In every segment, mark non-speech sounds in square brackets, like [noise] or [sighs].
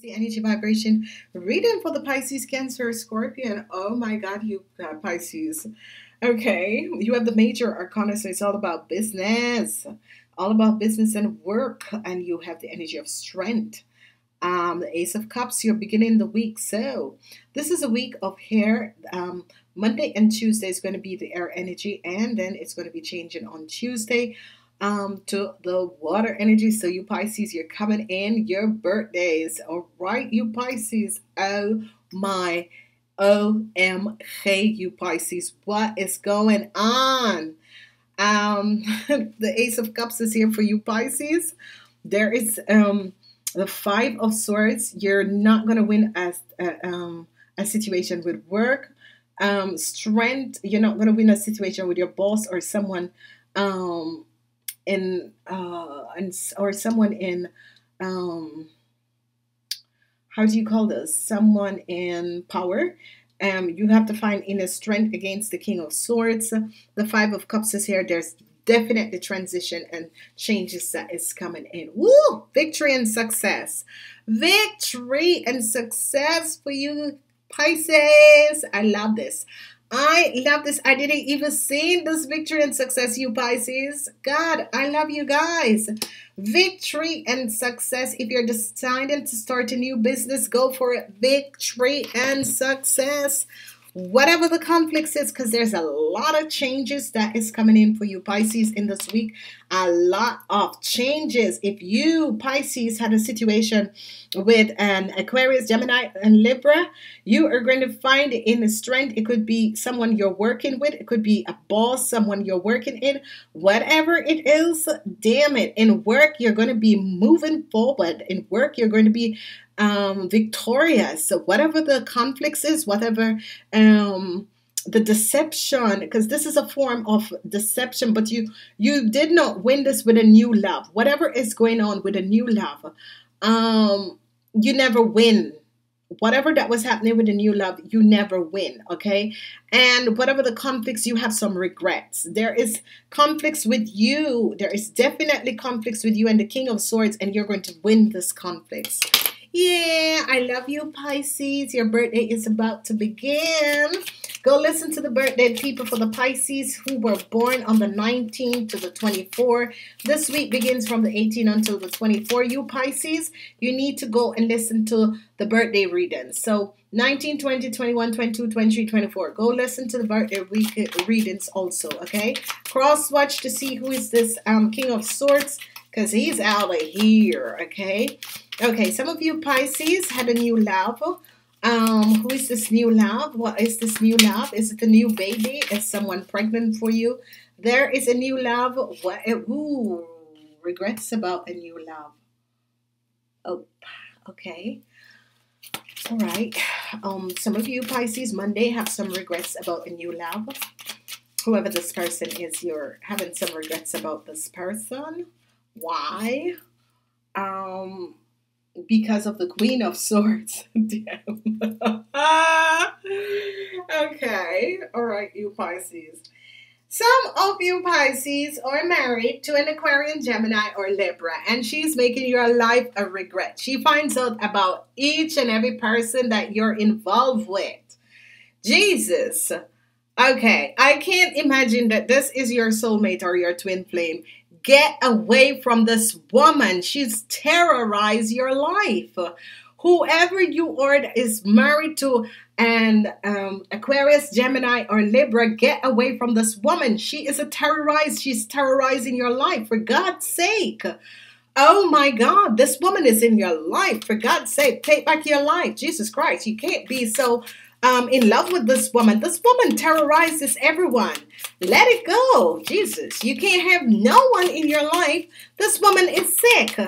the energy vibration reading for the Pisces, Cancer, Scorpio. Oh my God, you uh, Pisces. Okay, you have the major arcana, so it's all about business, all about business and work, and you have the energy of strength. Um, the Ace of Cups, you're beginning the week. So, this is a week of hair. Um, Monday and Tuesday is going to be the air energy, and then it's going to be changing on Tuesday um, to the water energy. So, you Pisces, you're coming in your birthdays. All right, you Pisces. Oh my OMG, you Pisces. What is going on? Um, [laughs] the Ace of Cups is here for you, Pisces. There is um the Five of Swords. You're not gonna win as uh, um a situation with work. Um, strength. You're not gonna win a situation with your boss or someone um in uh or someone in um how do you call this? Someone in power. Um, you have to find inner strength against the King of Swords. The Five of Cups is here. There's definitely transition and changes that is coming in. Woo! Victory and success. Victory and success for you, Pisces. I love this. I love this. I didn't even see this victory and success, you Pisces. God, I love you guys. Victory and success. If you're deciding to start a new business, go for it. Victory and success whatever the conflicts is because there's a lot of changes that is coming in for you pisces in this week. A lot of changes. If you pisces had a situation with an aquarius gemini and libra you are going to find in the strength it could be someone you're working with it could be a boss someone you're working in whatever it is damn it. In work you're going to be moving forward. In work you're going to be um, victorious. So whatever the conflicts is, whatever um, the deception, because this is a form of deception, but you you did not win this with a new love. Whatever is going on with a new love, um, you never win. Whatever that was happening with a new love, you never win. Okay, and whatever the conflicts, you have some regrets. There is conflicts with you. There is definitely conflicts with you and the King of Swords, and you're going to win this conflicts. Yeah, I love you, Pisces. Your birthday is about to begin. Go listen to the birthday people for the Pisces who were born on the 19th to the 24th. This week begins from the 18th until the 24th. You Pisces, you need to go and listen to the birthday readings. So 19, 20, 21, 22, 23, 24. Go listen to the birthday readings also, okay? Cross watch to see who is this um, King of Swords because he's out of here, okay? Okay, some of you Pisces had a new love. Um, who is this new love? What is this new love? Is it a new baby? Is someone pregnant for you? There is a new love. What? Ooh, regrets about a new love. Oh, okay. All right. Um, some of you Pisces Monday have some regrets about a new love. Whoever this person is, you're having some regrets about this person. Why? Um, because of the Queen of Swords. [laughs] Damn. [laughs] okay, all right, you Pisces. Some of you Pisces are married to an Aquarian, Gemini, or Libra, and she's making your life a regret. She finds out about each and every person that you're involved with. Jesus. Okay, I can't imagine that this is your soulmate or your twin flame Get away from this woman. She's terrorized your life. Whoever you are is married to an um, Aquarius, Gemini, or Libra, get away from this woman. She is a terrorized. She's terrorizing your life. For God's sake. Oh my God, this woman is in your life. For God's sake, take back your life. Jesus Christ, you can't be so um, in love with this woman. This woman terrorizes everyone. Let it go. Jesus, you can't have no one in your life. This woman is sick.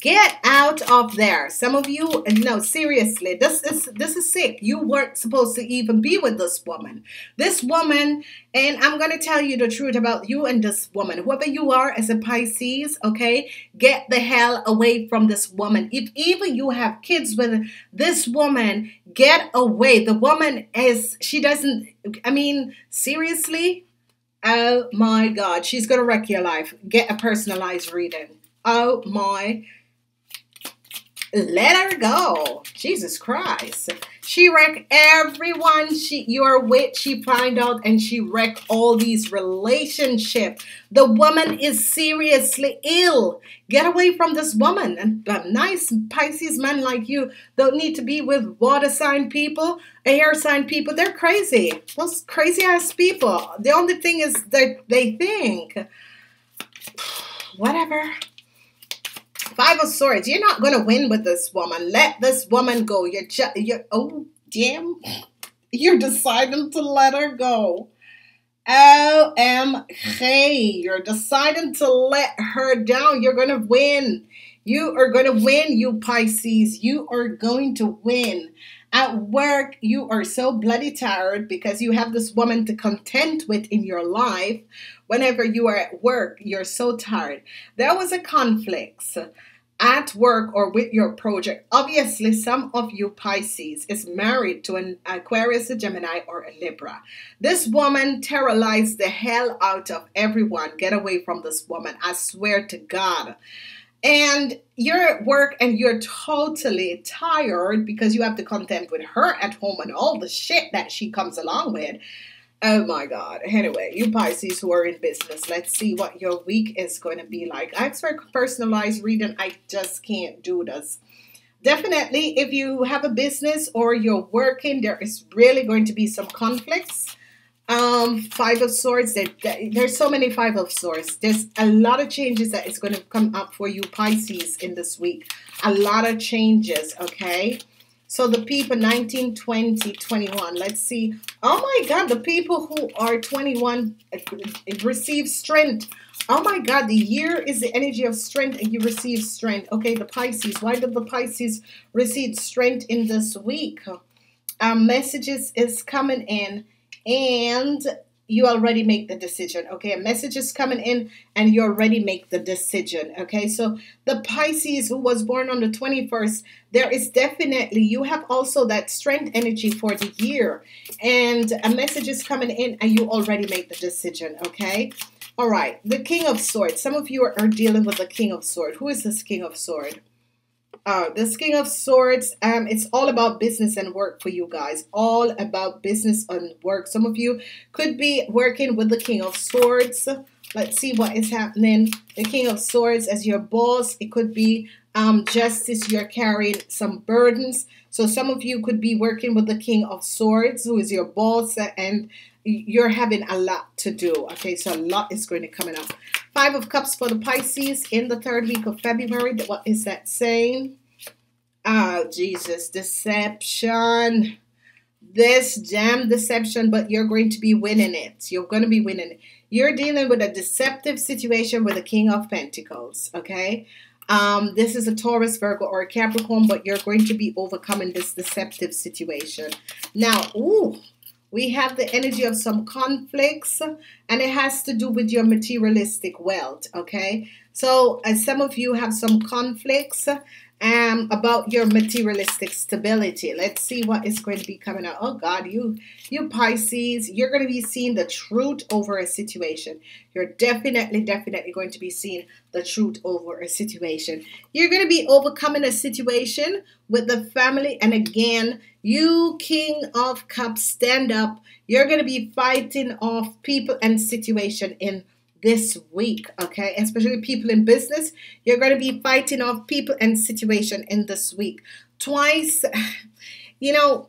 Get out of there. Some of you, no, seriously, this is this is sick. You weren't supposed to even be with this woman. This woman, and I'm gonna tell you the truth about you and this woman. Whoever you are as a Pisces, okay, get the hell away from this woman. If even you have kids with this woman, get away. The woman is she doesn't. I mean, seriously. Oh my God, she's gonna wreck your life. Get a personalized reading. Oh my let her go. Jesus Christ. She wrecked everyone she you're with. She find out and she wrecked all these relationships. The woman is seriously ill. Get away from this woman. And a nice Pisces man like you don't need to be with water sign people, air sign people. They're crazy. Those crazy ass people. The only thing is that they think. [sighs] Whatever. Five of Swords. You're not going to win with this woman. Let this woman go. You're just, you're, oh, damn. You're deciding to let her go. OMG. You're deciding to let her down. You're going to win. You are going to win, you Pisces. You are going to win. At work, you are so bloody tired because you have this woman to contend with in your life. Whenever you are at work, you're so tired. There was a conflict at work or with your project. Obviously, some of you Pisces is married to an Aquarius, a Gemini, or a Libra. This woman terrorized the hell out of everyone. Get away from this woman. I swear to God. And you're at work and you're totally tired because you have to contend with her at home and all the shit that she comes along with. Oh my God. Anyway, you Pisces who are in business, let's see what your week is going to be like. I expect personalized reading. I just can't do this. Definitely, if you have a business or you're working, there is really going to be some conflicts. Um, five of Swords. There, there's so many Five of Swords. There's a lot of changes that is going to come up for you Pisces in this week. A lot of changes, okay? So the people 19, 20, 21. Let's see. Oh my God, the people who are 21 uh, receive strength. Oh my God, the year is the energy of strength and you receive strength. Okay, the Pisces. Why did the Pisces receive strength in this week? Um, messages is coming in and you already make the decision. Okay, a message is coming in and you already make the decision. Okay, so the Pisces who was born on the 21st, there is definitely, you have also that strength energy for the year. And a message is coming in and you already make the decision. Okay, all right, the King of Swords. Some of you are, are dealing with the King of Swords. Who is this King of Swords? Uh, this King of Swords, um, it's all about business and work for you guys. All about business and work. Some of you could be working with the King of Swords. Let's see what is happening. The King of Swords as your boss. It could be um, justice. You're carrying some burdens. So some of you could be working with the King of Swords, who is your boss, and you're having a lot to do. Okay, so a lot is going to coming up. Five of Cups for the Pisces in the third week of February. What is that saying? Oh, Jesus, deception. This damn deception, but you're going to be winning it. You're going to be winning it. You're dealing with a deceptive situation with the King of Pentacles, okay? Um, this is a Taurus, Virgo, or a Capricorn, but you're going to be overcoming this deceptive situation. Now, ooh, we have the energy of some conflicts and it has to do with your materialistic wealth okay? So as some of you have some conflicts um, about your materialistic stability. Let's see what is going to be coming out. Oh God, you you Pisces, you're going to be seeing the truth over a situation. You're definitely, definitely going to be seeing the truth over a situation. You're going to be overcoming a situation with the family. And again, you King of Cups, stand up. You're going to be fighting off people and situation in this week, okay? Especially people in business, you're going to be fighting off people and situation in this week. Twice, [sighs] you know,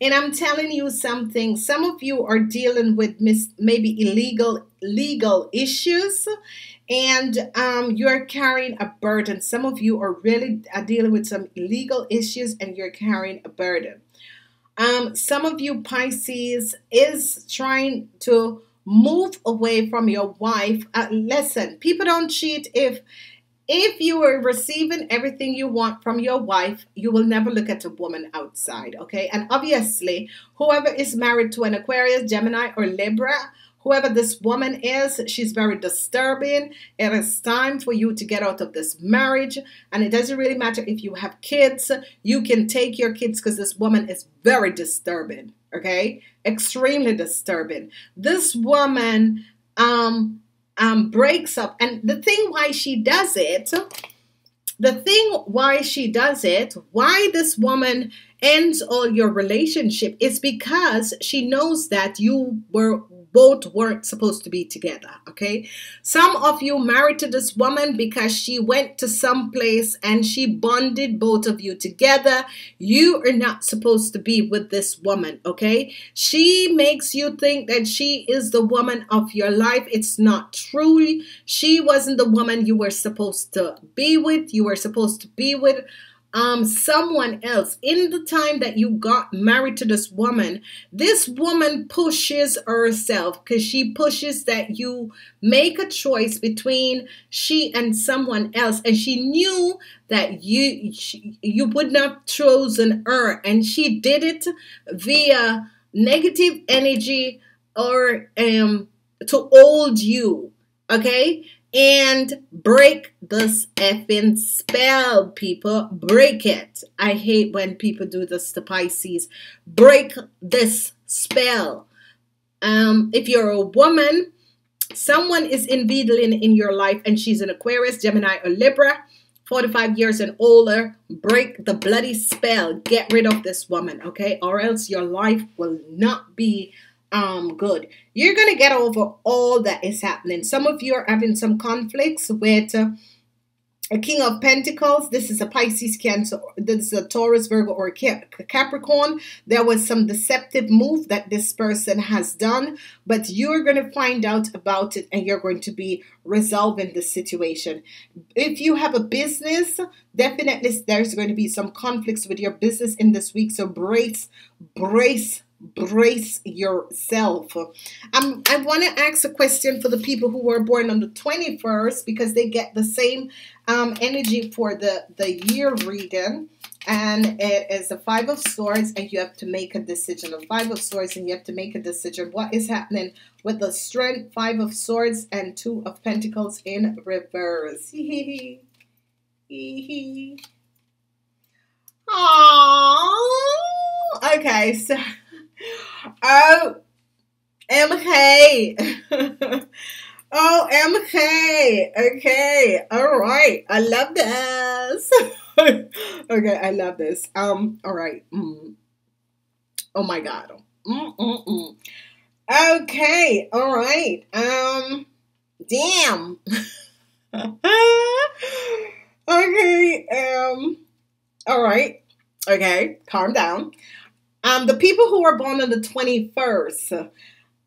and I'm telling you something, some of you are dealing with mis- maybe illegal legal issues and um, you're carrying a burden. Some of you are really uh, dealing with some illegal issues and you're carrying a burden. Um, some of you Pisces is trying to move away from your wife. Uh, listen, people don't cheat if if you are receiving everything you want from your wife, you will never look at a woman outside, okay? And obviously, whoever is married to an Aquarius, Gemini, or Libra, whoever this woman is, she's very disturbing. It is time for you to get out of this marriage. And it doesn't really matter if you have kids, you can take your kids because this woman is very disturbing okay extremely disturbing this woman um um breaks up and the thing why she does it the thing why she does it, why this woman ends all your relationship is because she knows that you were both weren't supposed to be together. Okay. Some of you married to this woman because she went to some place and she bonded both of you together. You are not supposed to be with this woman. Okay. She makes you think that she is the woman of your life. It's not true. She wasn't the woman you were supposed to be with. You were supposed to be with um someone else. In the time that you got married to this woman this woman pushes herself because she pushes that you make a choice between she and someone else. And she knew that you she, you would not chosen her. And she did it via negative energy or um to hold you okay and break this effing spell, people. Break it. I hate when people do this to Pisces. Break this spell. Um, if you're a woman, someone is inveigling in your life and she's an Aquarius, Gemini, or Libra. 45 years and older, break the bloody spell. Get rid of this woman, okay? Or else your life will not be um good. You're gonna get over all that is happening. Some of you are having some conflicts with uh, a king of pentacles. This is a pisces cancer this is a taurus virgo or capricorn. There was some deceptive move that this person has done but you're going to find out about it and you're going to be resolving the situation. If you have a business definitely there's going to be some conflicts with your business in this week so brace brace brace yourself. Um, I want to ask a question for the people who were born on the 21st because they get the same um, energy for the, the year reading. And it is the Five of Swords, and you have to make a decision. A Five of Swords, and you have to make a decision. What is happening with the Strength, Five of Swords, and Two of Pentacles in reverse? Aww. Okay, so [laughs] Oh, MK. [laughs] oh, MK. Okay. All right. I love this. [laughs] okay, I love this. Um, all right. Mm. Oh my god. Mm-mm-mm. Okay, all right. Um, damn. [laughs] okay. Um, all right. Okay, calm down. Um, the people who are born on the 21st,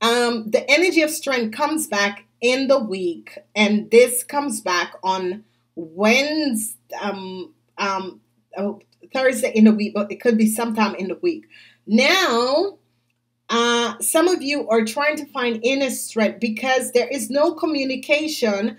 um, the energy of strength comes back in the week, and this comes back on Wednesday, um, um, oh, Thursday in the week, but it could be sometime in the week. Now, uh, some of you are trying to find inner strength because there is no communication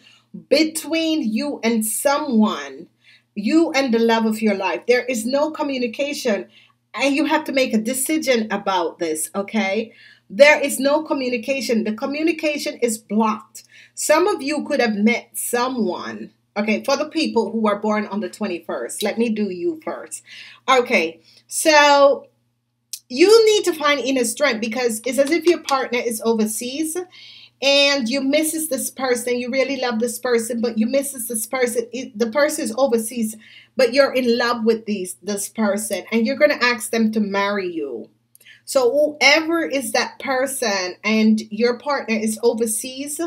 between you and someone, you and the love of your life. There is no communication and you have to make a decision about this, okay? There is no communication. The communication is blocked. Some of you could have met someone, okay, for the people who are born on the 21st. Let me do you first. Okay, so you need to find inner strength because it's as if your partner is overseas and you misses this person you really love this person but you misses this person the person is overseas but you're in love with these this person and you're going to ask them to marry you so whoever is that person and your partner is overseas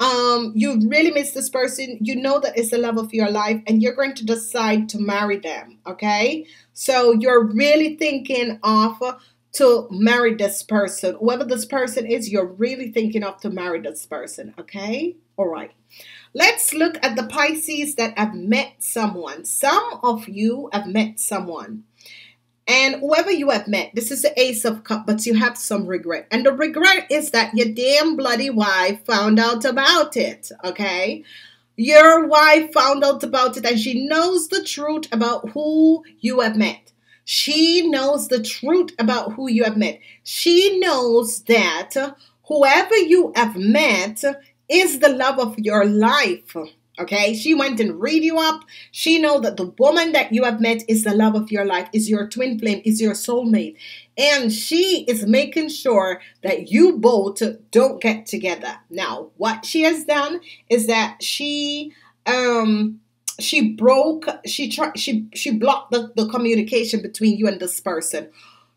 um you really miss this person you know that it's the love of your life and you're going to decide to marry them okay so you're really thinking of to marry this person. Whoever this person is, you're really thinking of to marry this person, okay? All right. Let's look at the Pisces that have met someone. Some of you have met someone. And whoever you have met, this is the Ace of Cup, but you have some regret. And the regret is that your damn bloody wife found out about it, okay? Your wife found out about it and she knows the truth about who you have met. She knows the truth about who you have met. She knows that whoever you have met is the love of your life. Okay, she went and read you up. She know that the woman that you have met is the love of your life, is your twin flame, is your soulmate. And she is making sure that you both don't get together. Now, what she has done is that she um she broke she tried she she blocked the, the communication between you and this person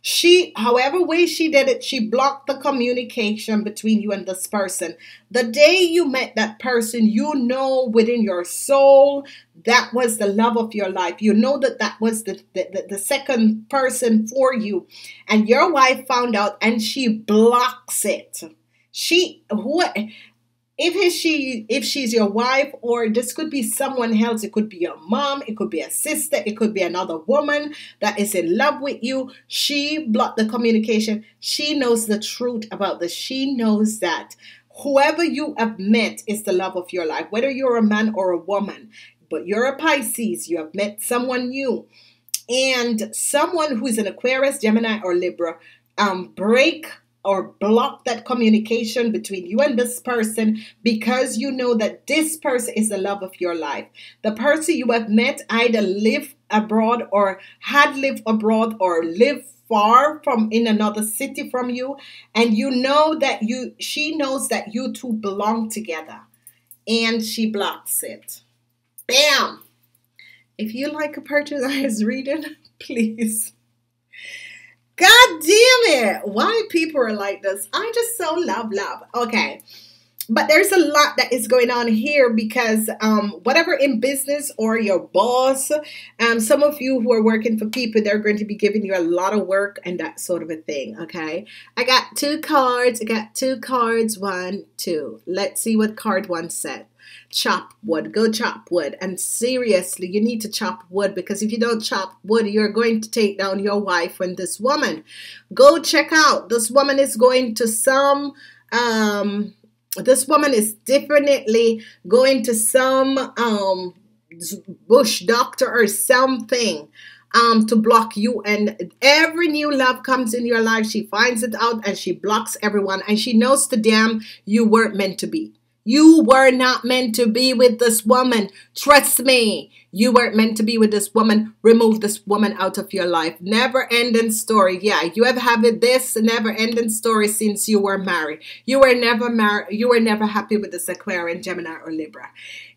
she however way she did it she blocked the communication between you and this person. The day you met that person you know within your soul that was the love of your life. You know that that was the the, the second person for you. And your wife found out and she blocks it. She who if is she if she's your wife or this could be someone else it could be your mom it could be a sister it could be another woman that is in love with you she blocked the communication. She knows the truth about this. She knows that whoever you have met is the love of your life whether you're a man or a woman. But you're a pisces you have met someone new. And someone who's an aquarius gemini or libra um break or block that communication between you and this person because you know that this person is the love of your life. The person you have met either live abroad or had lived abroad or live far from in another city from you and you know that you she knows that you two belong together and she blocks it. Bam. If you like a personalized [laughs] reading, [laughs] please God damn it. Why people are like this? I just so love love. Okay. But there's a lot that is going on here because um, whatever in business or your boss, um, some of you who are working for people, they're going to be giving you a lot of work and that sort of a thing. Okay. I got two cards. I got two cards. One, two. Let's see what card one said chop wood. Go chop wood. And seriously, you need to chop wood because if you don't chop wood, you're going to take down your wife and this woman. Go check out. This woman is going to some um this woman is definitely going to some um bush doctor or something um to block you. And every new love comes in your life she finds it out and she blocks everyone. And she knows the damn you weren't meant to be you were not meant to be with this woman. Trust me. You weren't meant to be with this woman. Remove this woman out of your life. Never ending story. Yeah, you have had this never ending story since you were married. You were never married. You were never happy with this Aquarian, Gemini, or Libra.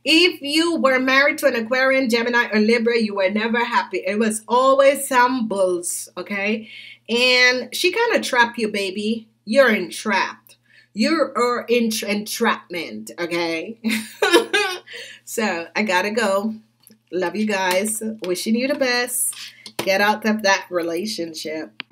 If you were married to an Aquarian, Gemini, or Libra, you were never happy. It was always some bulls. Okay, and she kind of trapped you, baby. You're entrapped you are in entrapment, okay? [laughs] so I gotta go. Love you guys. Wishing you the best. Get out of that relationship.